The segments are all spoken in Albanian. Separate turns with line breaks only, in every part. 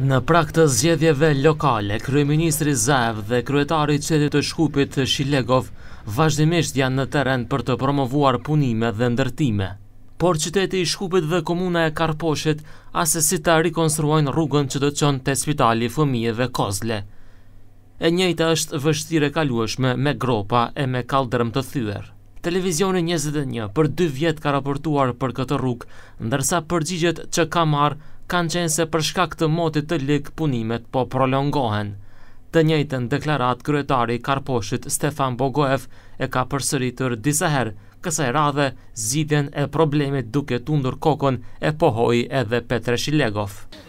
Në prag të zgjedhjeve lokale, Kryeministri Zaev dhe Kryetari i Qytetit të Shkupit, Shilegov, vazhdimisht janë në teren për të promovuar punime dhe ndërtime. Por qyteti i Shkupit dhe komuna e Karposhit asesi ta rikonstruojnë rrugën që të çon te Spitali i Fëmijëve Kozle. E njëjta është vështirë e kalueshme me gropa e me kalldrëm të thyer. Televizioni njëzet e një për dy vjet ka raportuar për këtë rrugë, ndërsa përgjigjet që ka marrë kanë qenë se për shkak të motit të lig punimet po prolongohen. Të njëjtën deklaratë kryetari i Karposhit Stefan Bogoev e ka përsëritur disa herë, kësaj radhe zgjidhjen e problemit duke tundur kokën e pohoi edhe Petre Shilegov.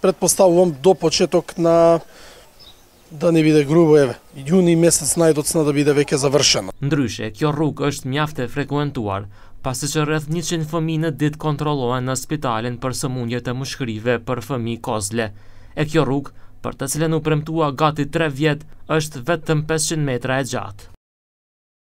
Pretpostavuvam do poçetok na da ne bide grubo eve. Juni mesec najdocna da bide veqe zavrsheno.
Ndryshe, kjo rrugë është mjaft e frekuentuar, pasi që rreth njëqind fëmijë në ditë kontrollohen në spitalin për sëmundjet e mushkërive për fëmijë Kozle, e kjo rrugë, për të cilën u premtua gati tre vjet, është vetëm pesëqind metra e gjatë.